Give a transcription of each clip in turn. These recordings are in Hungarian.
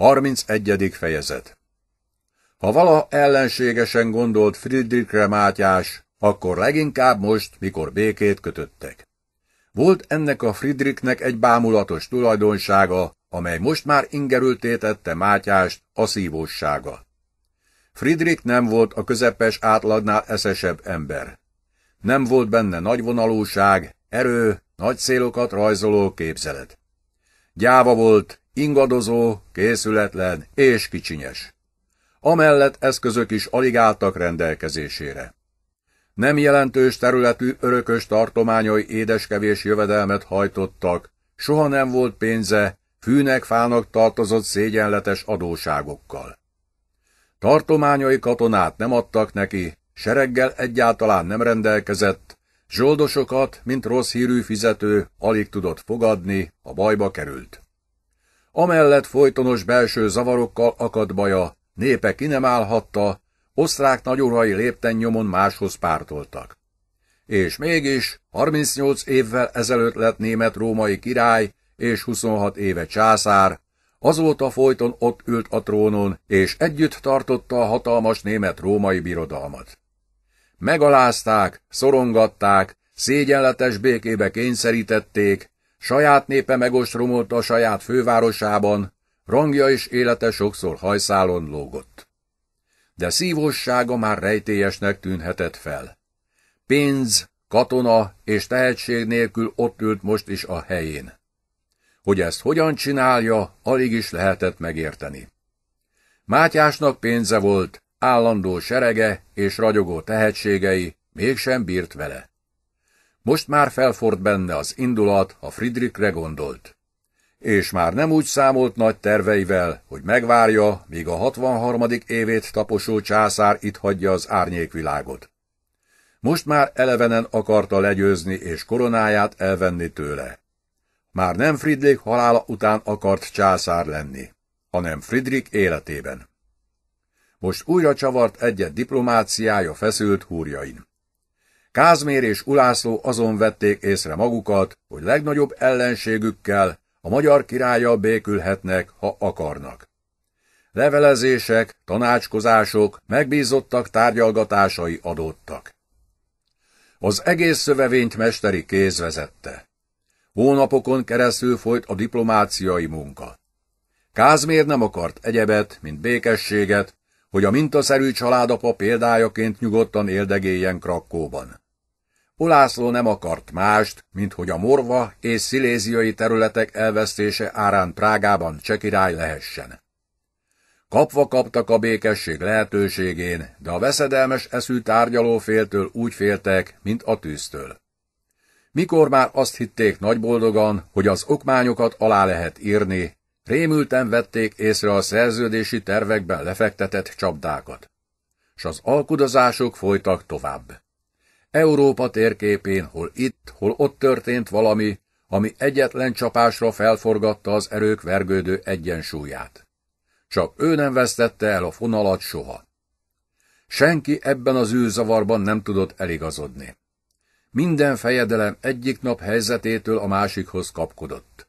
31. fejezet Ha vala ellenségesen gondolt Friedrichre Mátyás, akkor leginkább most, mikor békét kötöttek. Volt ennek a Friedrichnek egy bámulatos tulajdonsága, amely most már ingerülté tette Mátyást, a szívóssága. Friedrich nem volt a közepes átlagnál eszesebb ember. Nem volt benne nagyvonalúság, erő, nagy célokat rajzoló képzelet. Gyáva volt, ingadozó, készületlen és kicsinyes. Amellett eszközök is alig álltak rendelkezésére. Nem jelentős területű örökös tartományai édeskevés jövedelmet hajtottak, soha nem volt pénze, fűnek fának tartozott szégyenletes adóságokkal. Tartományai katonát nem adtak neki, sereggel egyáltalán nem rendelkezett, zsoldosokat, mint rossz hírű fizető, alig tudott fogadni, a bajba került. Amellett folytonos belső zavarokkal akadt baja, népe ki nem állhatta, osztrák nagyurai lépten nyomon máshoz pártoltak. És mégis 38 évvel ezelőtt lett német-római király és 26 éve császár, azóta folyton ott ült a trónon, és együtt tartotta a hatalmas német-római birodalmat. Megalázták, szorongatták, szégyenletes békébe kényszerítették, Saját népe megostromolta a saját fővárosában, rangja és élete sokszor hajszálon lógott. De szívossága már rejtélyesnek tűnhetett fel. Pénz, katona és tehetség nélkül ott ült most is a helyén. Hogy ezt hogyan csinálja, alig is lehetett megérteni. Mátyásnak pénze volt, állandó serege és ragyogó tehetségei, mégsem bírt vele. Most már felfort benne az indulat, ha Friedrichre gondolt. És már nem úgy számolt nagy terveivel, hogy megvárja, míg a 63. évét taposó császár itt hagyja az árnyékvilágot. Most már elevenen akarta legyőzni és koronáját elvenni tőle. Már nem Friedrich halála után akart császár lenni, hanem Friedrich életében. Most újra csavart egyet diplomáciája feszült húrjain. Kázmér és Ulászló azon vették észre magukat, hogy legnagyobb ellenségükkel, a magyar királlyal békülhetnek, ha akarnak. Levelezések, tanácskozások, megbízottak tárgyalgatásai adódtak. Az egész szövevényt mesteri kéz vezette. Hónapokon keresztül folyt a diplomáciai munka. Kázmér nem akart egyebet, mint békességet, hogy a mintaszerű családapa példájaként nyugodtan éldegéljen Krakkóban. Ulászló nem akart mást, mint hogy a morva és sziléziai területek elvesztése árán Prágában csekirály lehessen. Kapva kaptak a békesség lehetőségén, de a veszedelmes eszű tárgyalóféltől úgy féltek, mint a tűztől. Mikor már azt hitték nagyboldogan, hogy az okmányokat alá lehet írni, rémülten vették észre a szerződési tervekben lefektetett csapdákat. S az alkudozások folytak tovább. Európa térképén, hol itt, hol ott történt valami, ami egyetlen csapásra felforgatta az erők vergődő egyensúlyát. Csak ő nem vesztette el a fonalat soha. Senki ebben az űrzavarban nem tudott eligazodni. Minden fejedelem egyik nap helyzetétől a másikhoz kapkodott.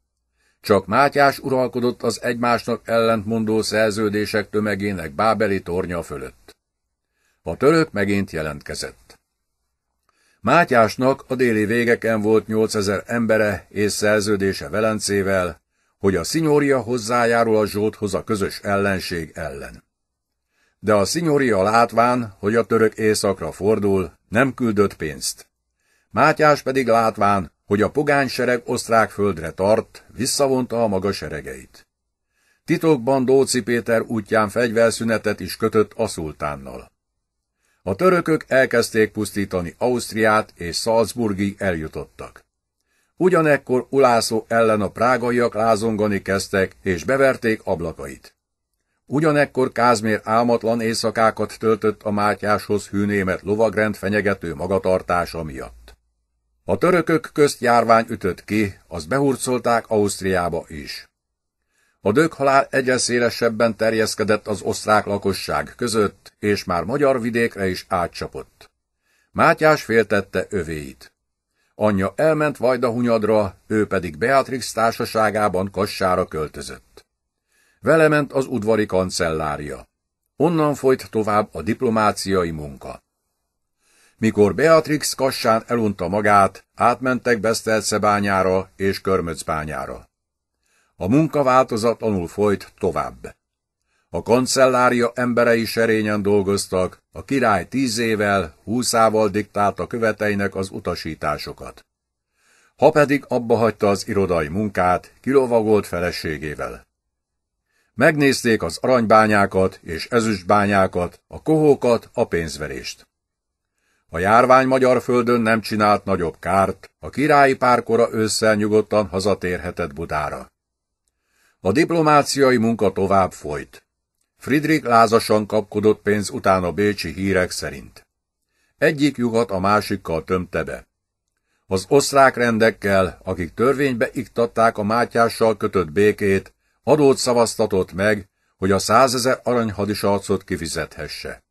Csak Mátyás uralkodott az egymásnak ellentmondó szerződések tömegének bábeli tornya fölött. A török megint jelentkezett. Mátyásnak a déli végeken volt 8000 embere és szerződése Velencével, hogy a szinyória hozzájárul a Zsóthoz a közös ellenség ellen. De a szinyória látván, hogy a török északra fordul, nem küldött pénzt. Mátyás pedig látván, hogy a pogány sereg osztrák földre tart, visszavonta a maga seregeit. Titokban Dóci Péter útján fegyverszünetet is kötött a szultánnal. A törökök elkezdték pusztítani Ausztriát, és Salzburgig eljutottak. Ugyanekkor Ulászó ellen a prágaiak lázongani kezdtek, és beverték ablakait. Ugyanekkor Kázmér álmatlan éjszakákat töltött a Mátyáshoz hűnémet lovagrend fenyegető magatartása miatt. A törökök közt járvány ütött ki, azt behurcolták Ausztriába is. A döghalál egyre szélesebben terjeszkedett az osztrák lakosság között, és már magyar vidékre is átcsapott. Mátyás féltette övéit. Anyja elment Vajdahunyadra, ő pedig Beatrix társaságában Kassára költözött. Vele ment az udvari kancellária. Onnan folyt tovább a diplomáciai munka. Mikor Beatrix kassán elunta magát, átmentek Besztelcebányára és Körmöcbányára. A munka változatlanul folyt tovább. A kancellária emberei serényen dolgoztak, a király tíz évvel, húszával diktálta követeinek az utasításokat. Ha pedig abba hagyta az irodai munkát, kilovagolt feleségével. Megnézték az aranybányákat és ezüstbányákat, a kohókat, a pénzverést. A járvány magyar földön nem csinált nagyobb kárt, a királyi párkora ősszel nyugodtan hazatérhetett Budára. A diplomáciai munka tovább folyt. Friedrich lázasan kapkodott pénz után a bécsi hírek szerint. Egyik lyukat a másikkal tömte be. Az osztrák rendekkel, akik törvénybe iktatták a Mátyással kötött békét, adót szavaztatott meg, hogy a százezer aranyhadisarcot kifizethesse.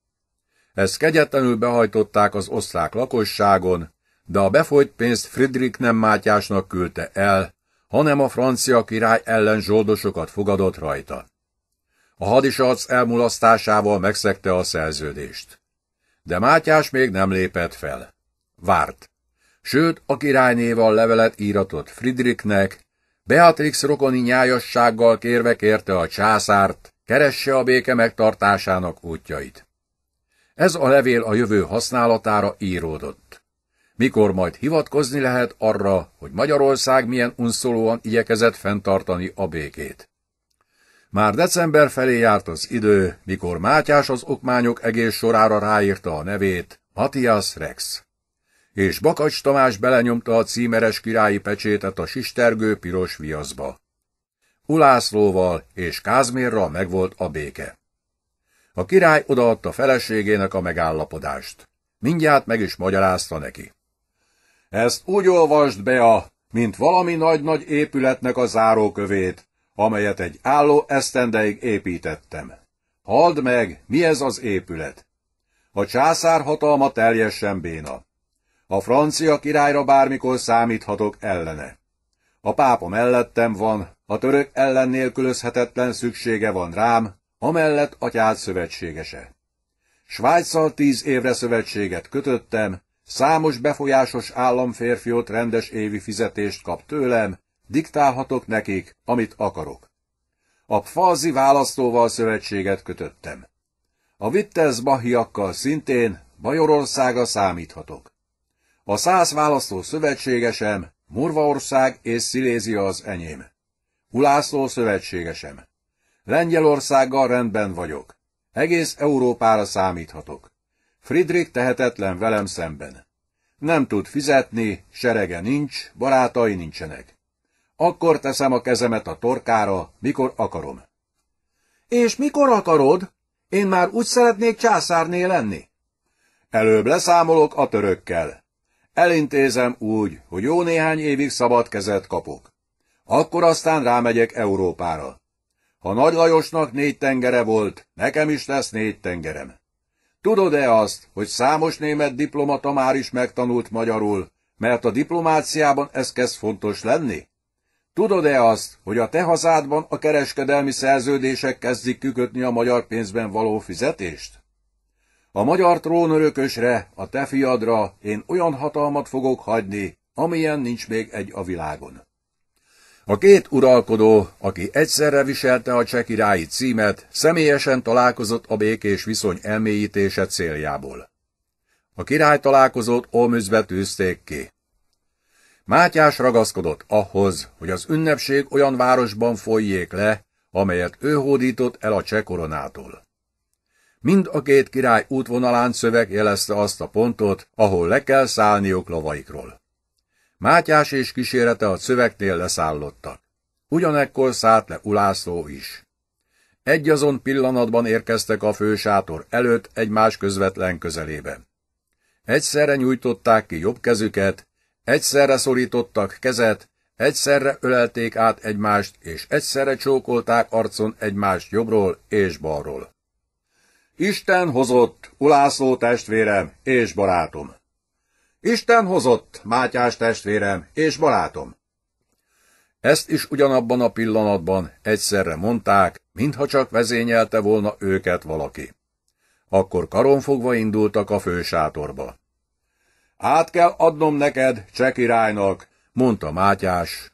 Ezt kegyetlenül behajtották az osztrák lakosságon, de a befolyt pénzt Friedrich nem Mátyásnak küldte el, hanem a francia király ellen zsoldosokat fogadott rajta. A hadisarc elmulasztásával megszegte a szerződést. De Mátyás még nem lépett fel. Várt. Sőt, a királynéval levelet íratott Friedrichnek, Beatrix rokoni nyájassággal kérve kérte a császárt, keresse a béke megtartásának útjait. Ez a levél a jövő használatára íródott. Mikor majd hivatkozni lehet arra, hogy Magyarország milyen unszolóan igyekezett fenntartani a békét. Már december felé járt az idő, mikor Mátyás az okmányok egész sorára ráírta a nevét, Matthias Rex. És Bakacs Tamás belenyomta a címeres királyi pecsétet a sistergő piros viaszba. Ulászlóval és Kázmérral megvolt a béke. A király odaadta feleségének a megállapodást. Mindjárt meg is magyarázta neki. Ezt úgy olvasd be a, mint valami nagy-nagy épületnek a zárókövét, amelyet egy álló esztendeig építettem. Halld meg, mi ez az épület? A császár hatalma teljesen béna. A francia királyra bármikor számíthatok ellene. A pápa mellettem van, a török ellen nélkülözhetetlen szüksége van rám, amellett atyád szövetségese. Svájccal tíz évre szövetséget kötöttem, számos befolyásos államférfiót rendes évi fizetést kap tőlem, diktálhatok nekik, amit akarok. A Pfazi választóval szövetséget kötöttem. A Wittelsbachiakkal szintén Bajorországa számíthatok. A száz választó szövetségesem, Murvaország és Szilézia az enyém. Ulászló szövetségesem. Lengyelországgal rendben vagyok. Egész Európára számíthatok. Friedrich tehetetlen velem szemben. Nem tud fizetni, serege nincs, barátai nincsenek. Akkor teszem a kezemet a torkára, mikor akarom. És mikor akarod? Én már úgy szeretnék császárné lenni. Előbb leszámolok a törökkel. Elintézem úgy, hogy jó néhány évig szabad kezet kapok. Akkor aztán rámegyek Európára. Ha Nagy Lajosnak négy tengere volt, nekem is lesz négy tengerem. Tudod-e azt, hogy számos német diplomata már is megtanult magyarul, mert a diplomáciában ez kezd fontos lenni? Tudod-e azt, hogy a te hazádban a kereskedelmi szerződések kezdik kikötni a magyar pénzben való fizetést? A magyar trónörökösre, a te fiadra én olyan hatalmat fogok hagyni, amilyen nincs még egy a világon. A két uralkodó, aki egyszerre viselte a cseh királyi címet, személyesen találkozott a békés viszony elmélyítése céljából. A király találkozót Olmüszbe tűzték ki. Mátyás ragaszkodott ahhoz, hogy az ünnepség olyan városban folyjék le, amelyet ő hódított el a cseh koronától. Mind a két király útvonalán szöveg jelezte azt a pontot, ahol le kell szállniuk lavaikról. Mátyás és kísérete a szövegnél leszállottak. Ugyanekkor szállt le Ulászló is. Egy azon pillanatban érkeztek a fősátor előtt egymás közvetlen közelébe. Egyszerre nyújtották ki jobb kezüket, egyszerre szorítottak kezet, egyszerre ölelték át egymást, és egyszerre csókolták arcon egymást jobbról és balról. Isten hozott, Ulászló testvérem és barátom! Isten hozott, Mátyás testvérem és barátom. Ezt is ugyanabban a pillanatban egyszerre mondták, mintha csak vezényelte volna őket valaki. Akkor karonfogva indultak a fősátorba. Át kell adnom neked, cseh királynak, mondta Mátyás.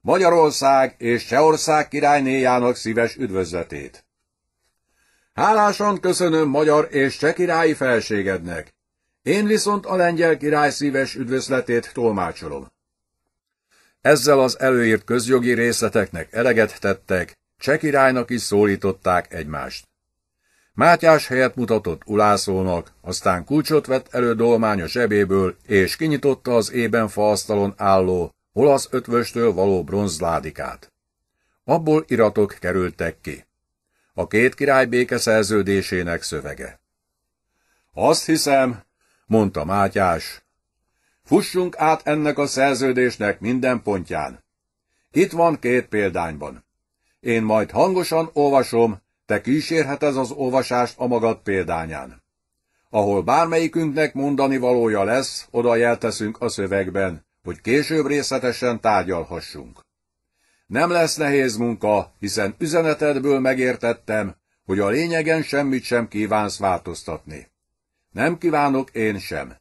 Magyarország és Csehország királynéjának szíves üdvözletét. Hálásan köszönöm magyar és cseh királyi felségednek. Én viszont a lengyel király szíves üdvözletét tolmácsolom. Ezzel az előírt közjogi részleteknek eleget tettek, cseh királynak is szólították egymást. Mátyás helyet mutatott ulászónak, aztán kulcsot vett elő dolmánya zsebéből, és kinyitotta az ében faasztalon álló, olasz ötvöstől való bronzládikát. Abból iratok kerültek ki. A két király békeszerződésének szövege. Azt hiszem, mondta Mátyás, fussunk át ennek a szerződésnek minden pontján. Itt van két példányban. Én majd hangosan olvasom, te kísérheted az olvasást a magad példányán. Ahol bármelyikünknek mondani valója lesz, oda jelteszünk a szövegben, hogy később részletesen tárgyalhassunk. Nem lesz nehéz munka, hiszen üzenetedből megértettem, hogy a lényegen semmit sem kívánsz változtatni. Nem kívánok én sem.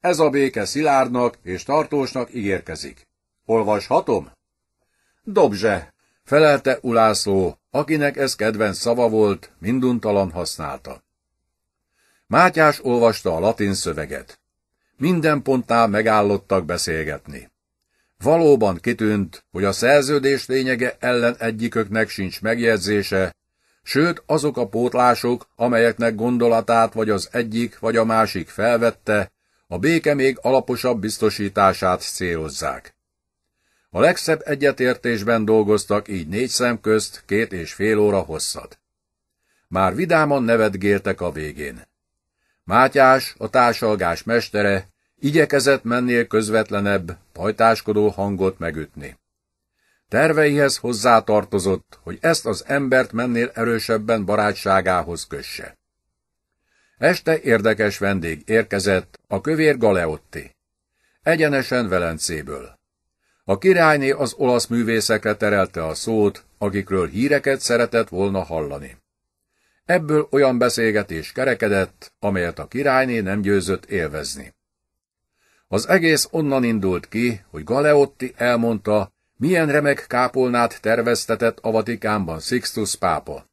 Ez a béke szilárdnak és tartósnak ígérkezik. Olvashatom? Dobzse, felelte Ulászló, akinek ez kedvenc szava volt, minduntalan használta. Mátyás olvasta a latin szöveget. Minden pontnál megállottak beszélgetni. Valóban kitűnt, hogy a szerződés lényege ellen egyiköknek sincs megjegyzése, sőt azok a pótlások, amelyeknek gondolatát vagy az egyik, vagy a másik felvette, a béke még alaposabb biztosítását célozzák. A legszebb egyetértésben dolgoztak így négy szem közt két és fél óra hosszat. Már vidáman nevetgéltek a végén. Mátyás, a társalgás mestere, igyekezett mennél közvetlenebb, pajtáskodó hangot megütni. Terveihez hozzátartozott, hogy ezt az embert mennél erősebben barátságához kösse. Este érdekes vendég érkezett, a kövér Galeotti. Egyenesen Velencéből. A királyné az olasz művészekre terelte a szót, akikről híreket szeretett volna hallani. Ebből olyan beszélgetés kerekedett, amelyet a királyné nem győzött élvezni. Az egész onnan indult ki, hogy Galeotti elmondta, milyen remek kápolnát terveztetett a Vatikánban Sixtus pápa.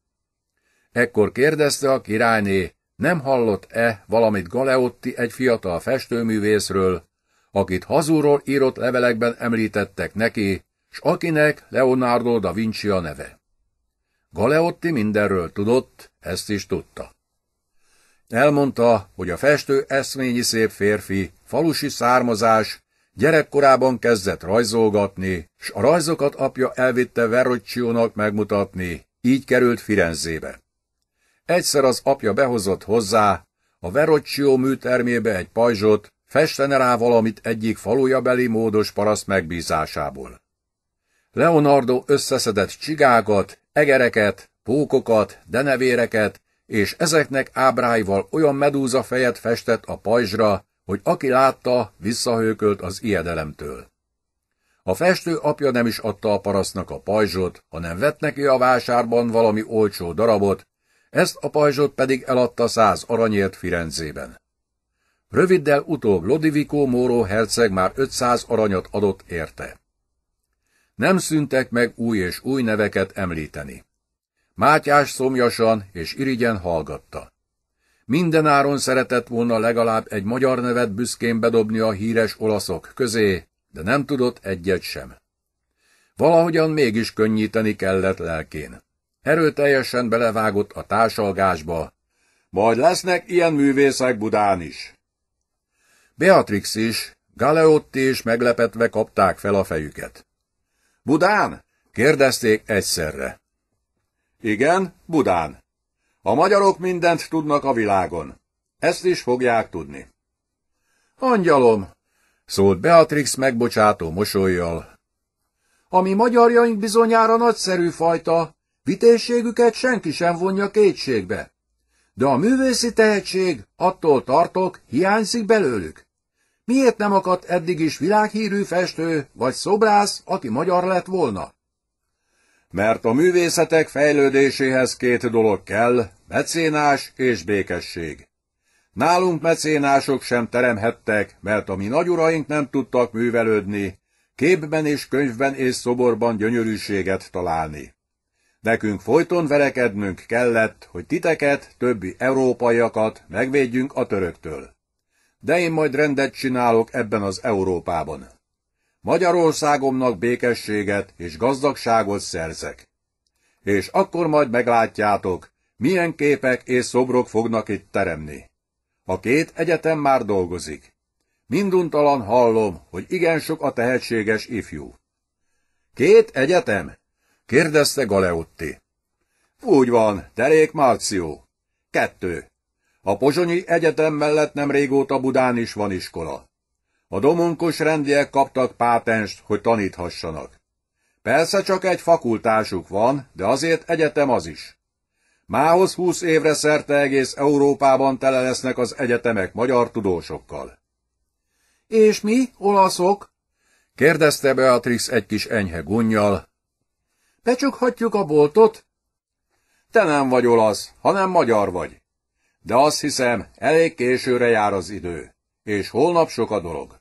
Ekkor kérdezte a királyné, nem hallott-e valamit Galeotti egy fiatal festőművészről, akit hazúról írott levelekben említettek neki, s akinek Leonardo da Vinci a neve. Galeotti mindenről tudott, ezt is tudta. Elmondta, hogy a festő eszményi szép férfi, falusi származás, gyerekkorában kezdett rajzolgatni, s a rajzokat apja elvitte Verrocchio-nak megmutatni, így került Firenzébe. Egyszer az apja behozott hozzá, a Verrocchio műtermébe egy pajzsot, festene rá valamit egyik falujabeli módos paraszt megbízásából. Leonardo összeszedett csigákat, egereket, pókokat, denevéreket, és ezeknek ábráival olyan medúza fejet festett a pajzsra, hogy aki látta, visszahőkölt az ijedelemtől. A festő apja nem is adta a parasztnak a pajzsot, hanem vett neki a vásárban valami olcsó darabot, ezt a pajzsot pedig eladta száz aranyért Firenzében. Röviddel utóbb Lodivico Móró herceg már 500 aranyat adott érte. Nem szüntek meg új és új neveket említeni. Mátyás szomjasan és irigyen hallgatta. Mindenáron szeretett volna legalább egy magyar nevet büszkén bedobni a híres olaszok közé, de nem tudott egyet sem. Valahogyan mégis könnyíteni kellett lelkén. Erőteljesen belevágott a társalgásba. Majd lesznek ilyen művészek Budán is. Beatrix is, Galeotti is meglepetve kapták fel a fejüket. Budán? kérdezték egyszerre. Igen, Budán. A magyarok mindent tudnak a világon. Ezt is fogják tudni. Angyalom, szólt Beatrix megbocsátó mosolyjal. Ami magyarjaink bizonyára nagyszerű fajta, vitézségüket senki sem vonja kétségbe. De a művészi tehetség, attól tartok, hiányzik belőlük. Miért nem akadt eddig is világhírű festő vagy szobrász, aki magyar lett volna? Mert a művészetek fejlődéséhez két dolog kell, mecénás és békesség. Nálunk mecénások sem teremhettek, mert a mi nagyuraink nem tudtak művelődni, képben és könyvben és szoborban gyönyörűséget találni. Nekünk folyton verekednünk kellett, hogy titeket, többi európaiakat megvédjünk a töröktől. De én majd rendet csinálok ebben az Európában. Magyarországomnak békességet és gazdagságot szerzek. És akkor majd meglátjátok, milyen képek és szobrok fognak itt teremni. A két egyetem már dolgozik. Minduntalan hallom, hogy igen sok a tehetséges ifjú. Két egyetem? kérdezte Galeotti. Úgy van, Terék Márció. Kettő. A Pozsonyi Egyetem mellett nem régóta Budán is van iskola. A domonkos rendiek kaptak pátenst, hogy taníthassanak. Persze csak egy fakultásuk van, de azért egyetem az is. Mához húsz évre szerte egész Európában tele lesznek az egyetemek magyar tudósokkal. És mi, olaszok? kérdezte Beatrix egy kis enyhe gunnyal. Becsukhatjuk a boltot? Te nem vagy olasz, hanem magyar vagy. De azt hiszem, elég későre jár az idő, és holnap sok a dolog.